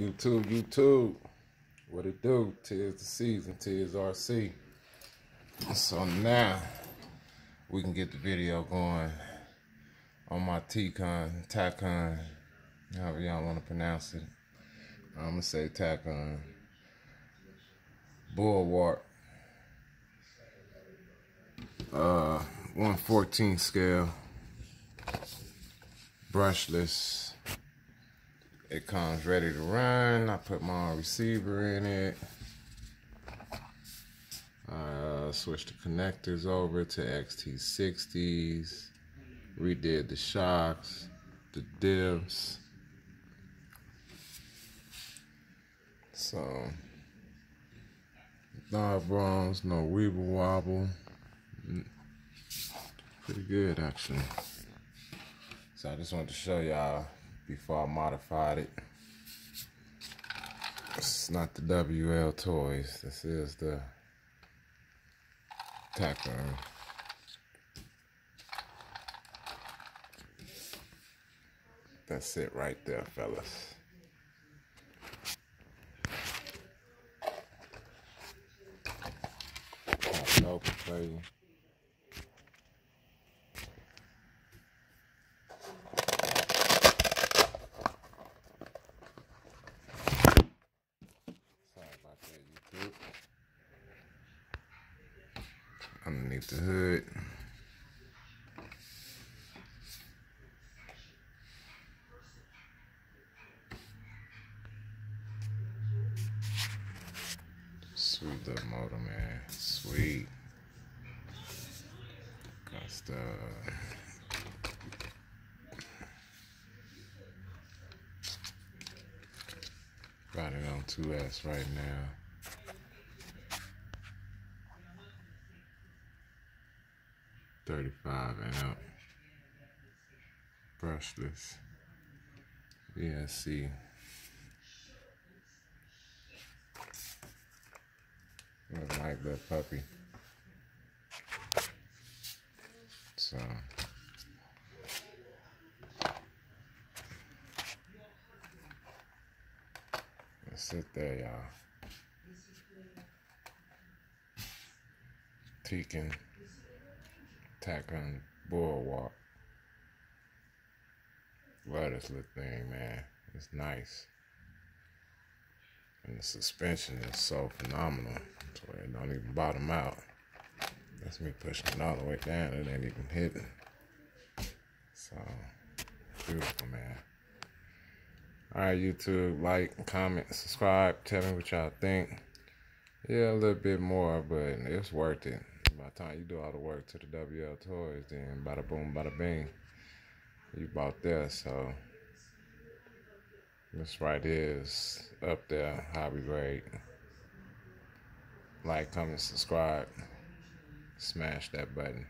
YouTube, YouTube. What it do? Tis the season, tis RC. So now we can get the video going on my T-Con, Tacon, however y'all want to pronounce it. I'm gonna say Tacon. Bulwark. Uh, 114 scale. Brushless it comes ready to run. I put my receiver in it. Uh, switched the connectors over to XT60s. Redid the shocks, the diffs. So, no bronze, no weeble wobble. Mm, pretty good, actually. So I just wanted to show y'all before I modified it. This is not the WL Toys. This is the Tacon. That's it right there, fellas. Open for you. Underneath the hood. Sweet little motor, man. Sweet. Got stuff. It on 2S right now. 35 and up. Brushless. ESC. Looks like that puppy. So. Let's sit there, y'all. Tekin Tacon Bulwark. Love this little thing, man. It's nice. And the suspension is so phenomenal. So it don't even bottom out. That's me pushing it all the way down. It ain't even hitting. So, beautiful, man. All right, YouTube, like, comment, subscribe. Tell me what y'all think. Yeah, a little bit more, but it's worth it by time you do all the work to the WL Toys, then bada boom, bada bing, you bought this. So this right here is up there, hobby grade. Like, comment, subscribe, smash that button.